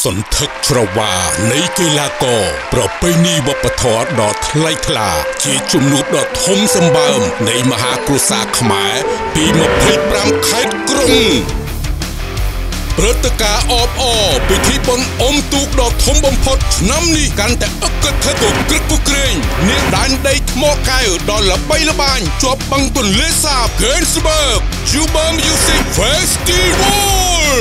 សន្ធឹកច្រវានៃកីឡាករប្រពៃណីវប្បធម៌ដ៏ថ្លៃថ្លាជាជំនួបដ៏ធំសម្បើមនៃមហាគ្រួសារខ្មែរពី25ខេត្តក្រុងព្រឹត្តិការណ៍អបអរពិធីបុណ្យអុំទូកដ៏ធំបំផុតឆ្នាំនេះកាន់តែអឹកកឹកថឹកគក្រឹកគក្រែងនាដែនដីថ្មកែវដ៏ល្បីល្បាញជាប់បឹងទន្លេសាប Gainsburg Juba Music Festival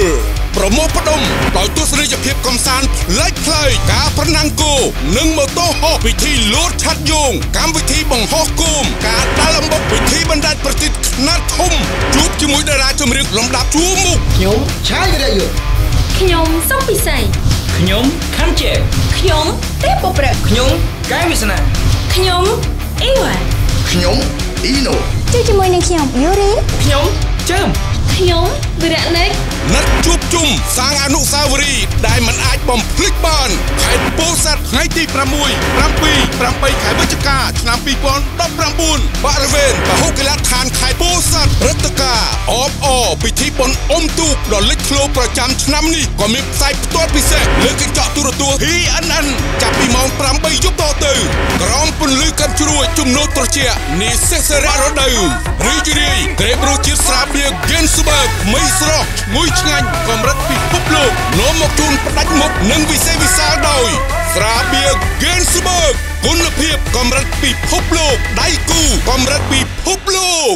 ប្រមូលផ្ដុំ ដោយទស្សនីយភាពកំសាន្តផ្លេចផ្លេការប្រណាំងគោនិងម៉ូតូហោះពិធីលោតឆាត់យងកម្មវិធីបង្ហោះគោមការដាល់អំបុកពិធីបណ្ដែតប្រទីតខ្នាតធំជួបជាមួយតារាចម្រៀងលំដាប់ជួរមុខខ្ញុំឆាយវិរៈយុទ្ធខ្ញុំសុកពិសីខ្ញុំខាន់ជេខ្ញុំទេពបុព្រឹកខ្ញុំកែវាសនាខ្ញុំអ៊ីវ៉ាខ្ញុំអ៊ីណូជួយជាមួយនឹងខ្ញុំយូរីខ្ញុំជើម ខ្ញុំវិរៈនិកណាត់ជួបជុំសាងអនុស្សាវរីយ៍ដែលមិនអាចបំភ្លេចបានខេត្តពោធិ៍សាត់ថ្ងៃទី6 7 8ខែវិច្ឆិកាឆ្នាំ2019បរិវេណពហុកីឡដ្ឋានខេត្តពោធិ៍សាត់ព្រឹត្តិការណ៍អបអរពិធីបុណ្យអុំទូកដ៏លេចធ្លោប្រចាំឆ្នាំនេះក៏មានផ្សាយផ្ទាល់ពិសេសលើកញ្ចក់ទូរទស្សន៍ PNN ចាប់ពីម៉ោង8យប់តទៅ ក្រោមពន្លឺកាត់ជ្រួចជំនោរត្រជាក់នេះសេសរៈរដូវរីករាយក្រេបរស ជាតិស្រាបៀរ Gainsburg មីស្រស់ឈ្ងុយឆ្ងាញ់កម្រិតពិភពលោកនាំមកជូនផ្ដាច់មុខនិងវិសេសវិសាលដោយ ស្រាបៀរ Gainsburg គុណភាពកម្រិតពិភពលោកដៃគូកម្រិតពិភពលោក